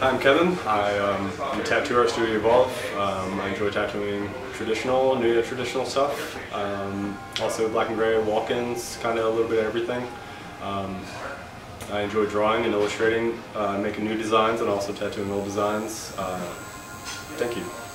Hi, I'm Kevin. I, um, I'm a tattoo artist at Evolve. Um, I enjoy tattooing traditional, new traditional stuff. Um, also black and gray walk-ins, kind of a little bit of everything. Um, I enjoy drawing and illustrating, uh, making new designs and also tattooing old designs. Uh, thank you.